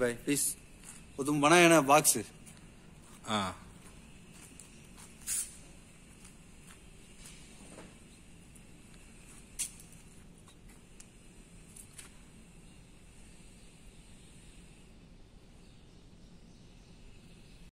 please ஒரு மன என்ன பாக்ஸு ஆ